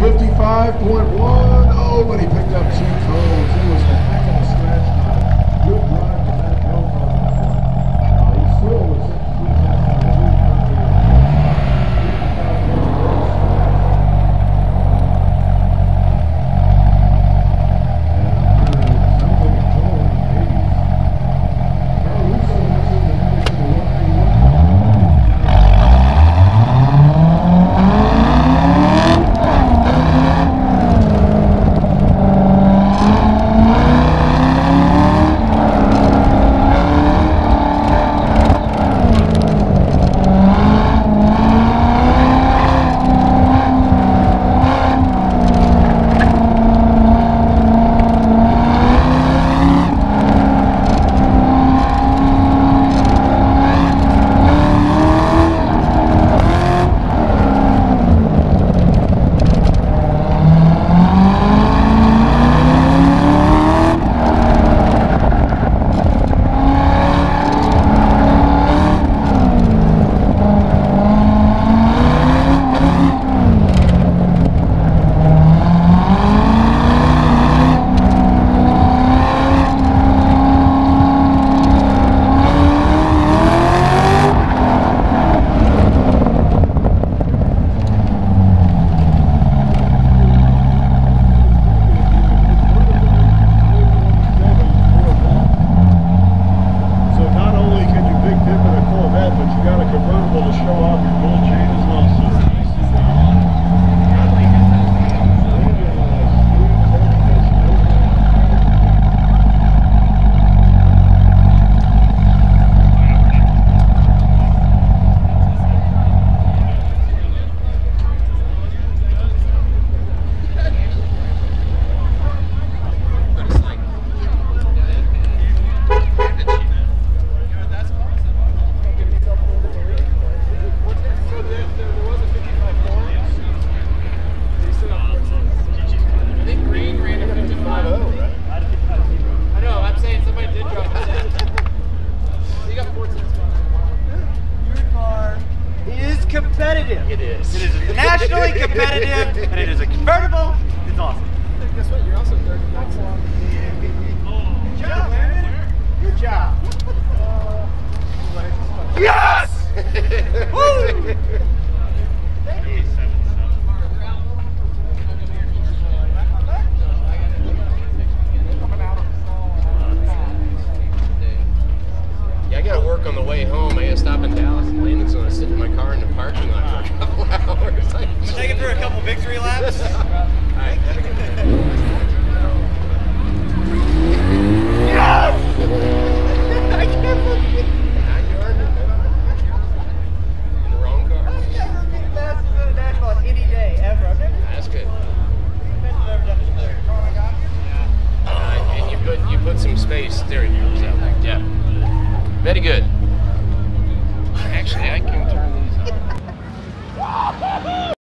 55.1. Oh, but he picked up two toes. It was competitive. It is. It is nationally competitive, and it is a convertible. It's awesome. Guess what? You're also third. That's long. Good job, man. Good job. Yes! Woo! Yeah, I gotta work on the way home. I gotta stop in Dallas and Landon's gonna sit in my car in the parking lot for a couple hours. Like, Take it for a couple victory laps. Alright. I can't believe it. In the wrong car. I've never been faster than a national any day ever. That's good. I've never done it there. And you put you put some space steering wheels out. Yeah. Very good.